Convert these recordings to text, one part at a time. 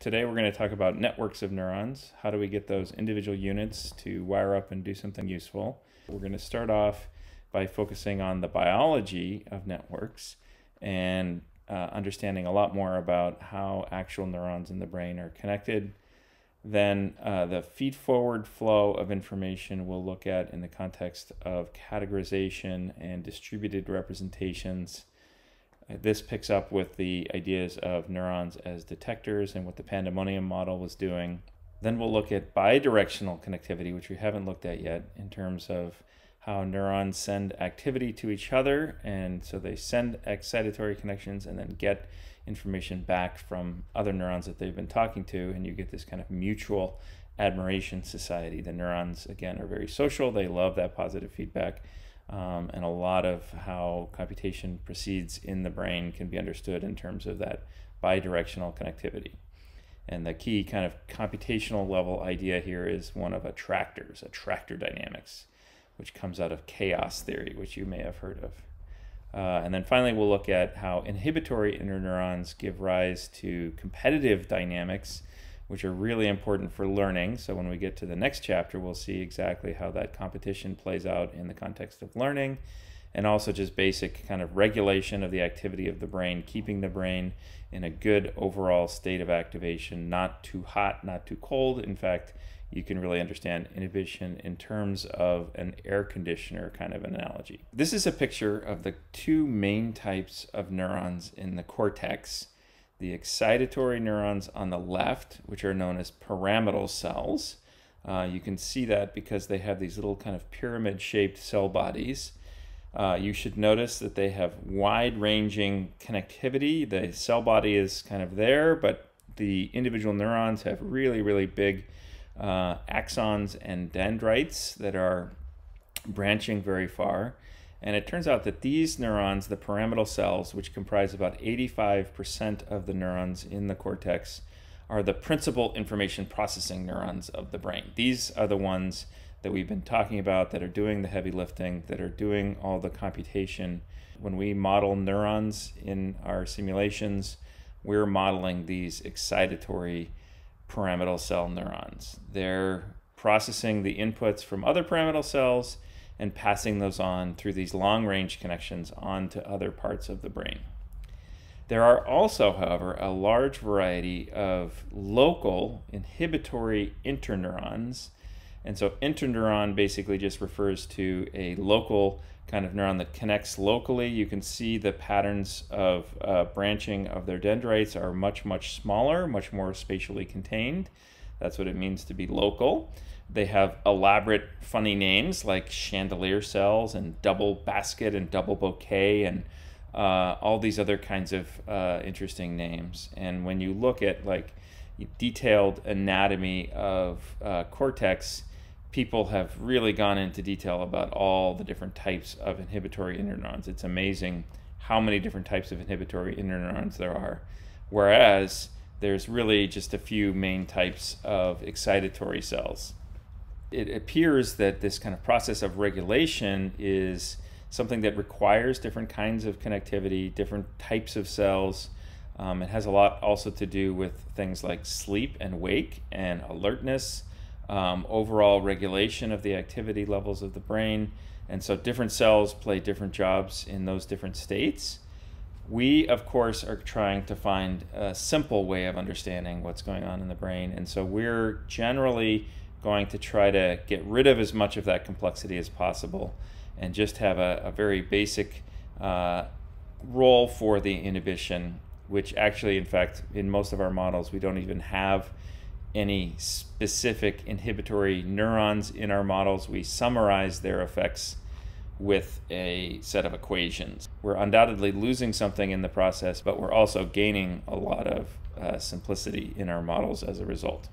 Today we're going to talk about networks of neurons. How do we get those individual units to wire up and do something useful? We're going to start off by focusing on the biology of networks and uh, understanding a lot more about how actual neurons in the brain are connected. Then uh, the feed forward flow of information we'll look at in the context of categorization and distributed representations this picks up with the ideas of neurons as detectors and what the pandemonium model was doing. Then we'll look at bidirectional connectivity, which we haven't looked at yet, in terms of how neurons send activity to each other. And so they send excitatory connections and then get information back from other neurons that they've been talking to. And you get this kind of mutual admiration society. The neurons, again, are very social, they love that positive feedback um, and a lot of how computation proceeds in the brain can be understood in terms of that bidirectional connectivity. And the key kind of computational level idea here is one of attractors, attractor dynamics, which comes out of chaos theory, which you may have heard of. Uh, and then finally, we'll look at how inhibitory interneurons give rise to competitive dynamics which are really important for learning. So when we get to the next chapter, we'll see exactly how that competition plays out in the context of learning and also just basic kind of regulation of the activity of the brain, keeping the brain in a good overall state of activation, not too hot, not too cold. In fact, you can really understand inhibition in terms of an air conditioner kind of analogy. This is a picture of the two main types of neurons in the cortex the excitatory neurons on the left, which are known as pyramidal cells. Uh, you can see that because they have these little kind of pyramid shaped cell bodies. Uh, you should notice that they have wide ranging connectivity. The cell body is kind of there, but the individual neurons have really, really big uh, axons and dendrites that are branching very far. And it turns out that these neurons, the pyramidal cells, which comprise about 85% of the neurons in the cortex, are the principal information processing neurons of the brain. These are the ones that we've been talking about that are doing the heavy lifting, that are doing all the computation. When we model neurons in our simulations, we're modeling these excitatory pyramidal cell neurons. They're processing the inputs from other pyramidal cells and passing those on through these long range connections onto other parts of the brain. There are also, however, a large variety of local inhibitory interneurons. And so, interneuron basically just refers to a local kind of neuron that connects locally. You can see the patterns of uh, branching of their dendrites are much, much smaller, much more spatially contained. That's what it means to be local. They have elaborate, funny names like chandelier cells and double basket and double bouquet and uh, all these other kinds of uh, interesting names. And when you look at like detailed anatomy of uh, cortex, people have really gone into detail about all the different types of inhibitory interneurons. It's amazing how many different types of inhibitory interneurons there are. Whereas there's really just a few main types of excitatory cells it appears that this kind of process of regulation is something that requires different kinds of connectivity, different types of cells. Um, it has a lot also to do with things like sleep and wake and alertness, um, overall regulation of the activity levels of the brain. And so different cells play different jobs in those different states. We, of course, are trying to find a simple way of understanding what's going on in the brain. And so we're generally going to try to get rid of as much of that complexity as possible and just have a, a very basic uh, role for the inhibition, which actually, in fact, in most of our models, we don't even have any specific inhibitory neurons in our models. We summarize their effects with a set of equations. We're undoubtedly losing something in the process, but we're also gaining a lot of uh, simplicity in our models as a result.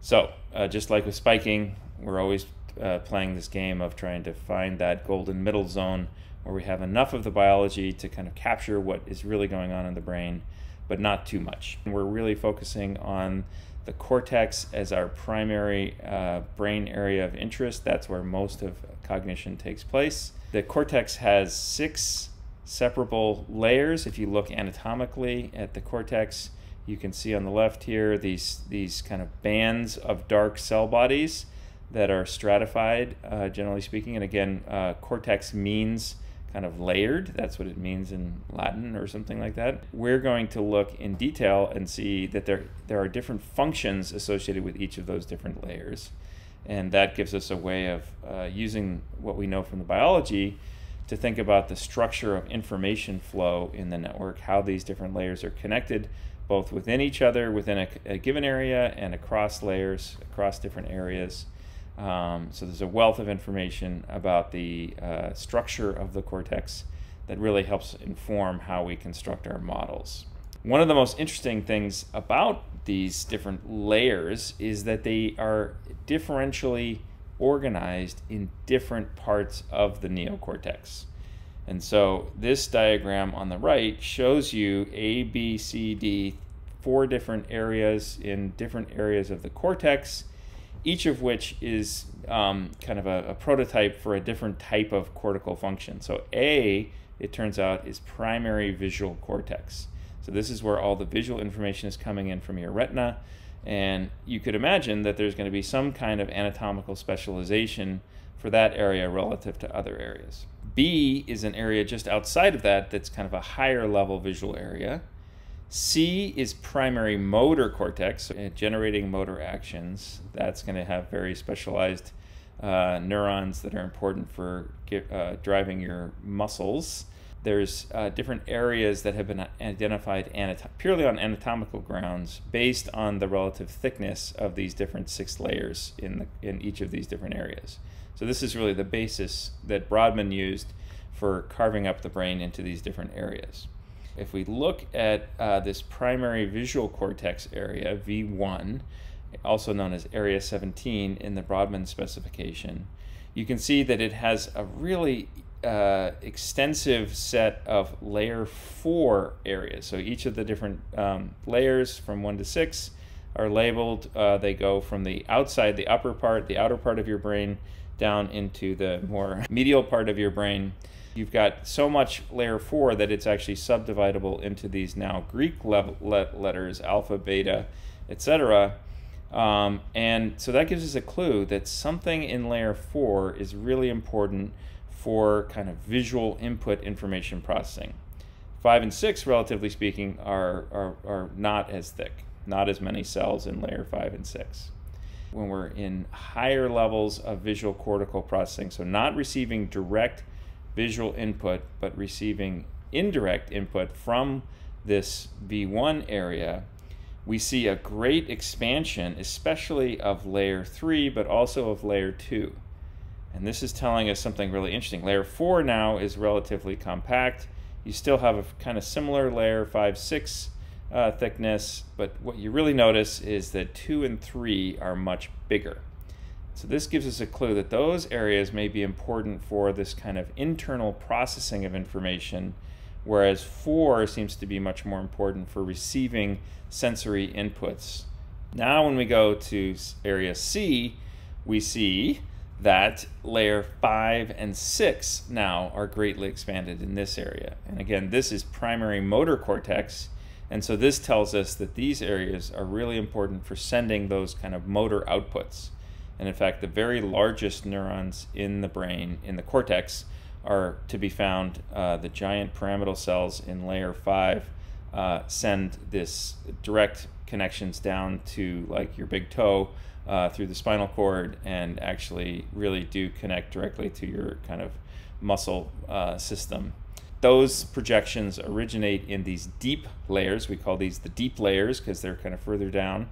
So, uh, just like with spiking, we're always uh, playing this game of trying to find that golden middle zone where we have enough of the biology to kind of capture what is really going on in the brain, but not too much. We're really focusing on the cortex as our primary uh, brain area of interest. That's where most of cognition takes place. The cortex has six separable layers. If you look anatomically at the cortex, You can see on the left here these, these kind of bands of dark cell bodies that are stratified, uh, generally speaking. And again, uh, cortex means kind of layered. That's what it means in Latin or something like that. We're going to look in detail and see that there, there are different functions associated with each of those different layers. And that gives us a way of uh, using what we know from the biology to think about the structure of information flow in the network, how these different layers are connected both within each other, within a, a given area, and across layers, across different areas. Um, so there's a wealth of information about the uh, structure of the cortex that really helps inform how we construct our models. One of the most interesting things about these different layers is that they are differentially organized in different parts of the neocortex. And so this diagram on the right shows you A, B, C, D, four different areas in different areas of the cortex each of which is um, kind of a, a, prototype for a different type of cortical function. So A, it turns out, is primary visual cortex. So this is where all the visual information is coming in from your retina. And you could imagine that there's going to be some kind of anatomical specialization for that area relative to other areas. B is an area just outside of that that's kind of a higher level visual area. C is primary motor cortex, so generating motor actions. That's going to have very specialized uh, neurons that are important for get, uh, driving your muscles. There's uh, different areas that have been identified purely on anatomical grounds based on the relative thickness of these different six layers in, the, in each of these different areas. So this is really the basis that Brodmann used for carving up the brain into these different areas. If we look at uh, this primary visual cortex area, V1, also known as Area 17 in the Brodmann specification, you can see that it has a really uh, extensive set of layer 4 areas. So each of the different um, layers from 1 to 6 are labeled. Uh, they go from the outside, the upper part, the outer part of your brain, down into the more medial part of your brain. You've got so much layer 4 that it's actually subdividable into these now Greek letters, alpha, beta, etc. Um, and so that gives us a clue that something in layer 4 is really important for kind of visual input information processing. 5 and 6, relatively speaking, are, are, are not as thick, not as many cells in layer 5 and 6 when we're in higher levels of visual cortical processing, so not receiving direct visual input, but receiving indirect input from this V1 area, we see a great expansion, especially of layer 3, but also of layer 2. And this is telling us something really interesting. Layer 4 now is relatively compact. You still have a kind of similar layer 5, 6 uh, thickness, but what you really notice is that 2 and 3 are much bigger. So this gives us a clue that those areas may be important for this kind of internal processing of information, whereas 4 seems to be much more important for receiving sensory inputs. Now when we go to area C, we see that layer 5 and 6 now are greatly expanded in this area. And again, this is primary motor cortex, and so this tells us that these areas are really important for sending those kind of motor outputs. And in fact, the very largest neurons in the brain, in the cortex, are to be found. Uh, the giant pyramidal cells in layer five uh, send this direct connections down to like your big toe uh, through the spinal cord and actually really do connect directly to your kind of muscle uh, system. Those projections originate in these deep layers. We call these the deep layers because they're kind of further down.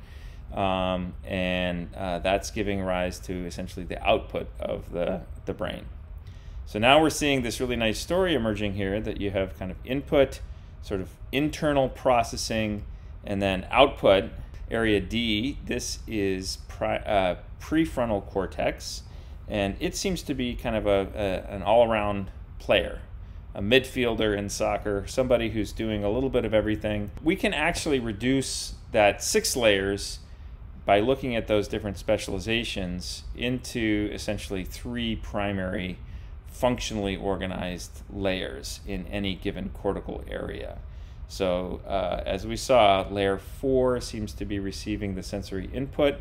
Um, and uh, that's giving rise to essentially the output of the, the brain. So now we're seeing this really nice story emerging here that you have kind of input, sort of internal processing, and then output. Area D, this is pri- uh, prefrontal cortex, and it seems to be kind of a, a an all around player a midfielder in soccer, somebody who's doing a little bit of everything. We can actually reduce that six layers by looking at those different specializations into essentially three primary functionally organized layers in any given cortical area. So uh, as we saw, layer four seems to be receiving the sensory input.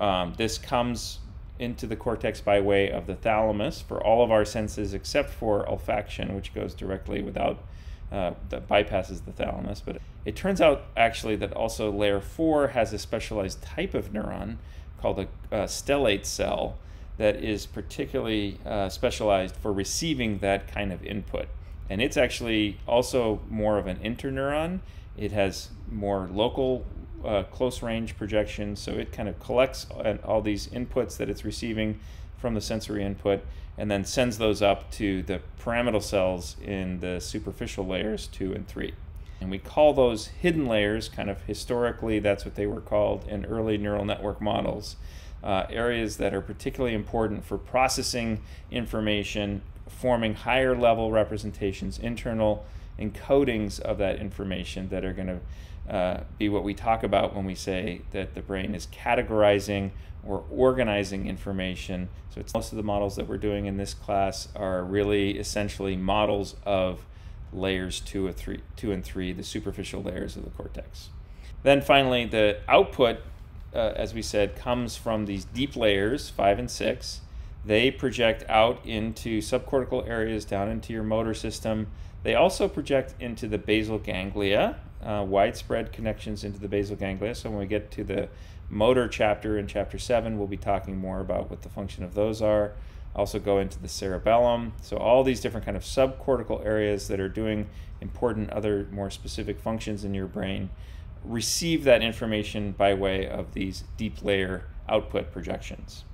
Um, this comes into the cortex by way of the thalamus for all of our senses except for olfaction, which goes directly without, uh, that bypasses the thalamus. But it turns out actually that also layer four has a specialized type of neuron called a, a stellate cell that is particularly uh, specialized for receiving that kind of input. And it's actually also more of an interneuron. It has more local uh, close range projection, so it kind of collects all these inputs that it's receiving from the sensory input and then sends those up to the pyramidal cells in the superficial layers two and three. And we call those hidden layers, kind of historically, that's what they were called in early neural network models. Uh, areas that are particularly important for processing information, forming higher level representations, internal encodings of that information that are going to uh, be what we talk about when we say that the brain is categorizing or organizing information. So it's most of the models that we're doing in this class are really essentially models of layers two, or three, two and three, the superficial layers of the cortex. Then finally, the output, uh, as we said, comes from these deep layers, five and six. They project out into subcortical areas down into your motor system. They also project into the basal ganglia, uh, widespread connections into the basal ganglia. So when we get to the motor chapter in chapter 7, we'll be talking more about what the function of those are. Also go into the cerebellum. So all these different kind of subcortical areas that are doing important other more specific functions in your brain receive that information by way of these deep layer output projections.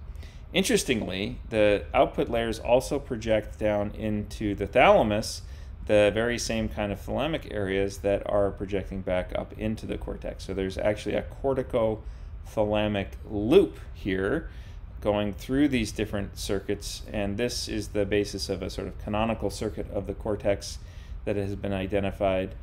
Interestingly, the output layers also project down into the thalamus the very same kind of thalamic areas that are projecting back up into the cortex. So there's actually a corticothalamic loop here going through these different circuits, and this is the basis of a sort of canonical circuit of the cortex that has been identified.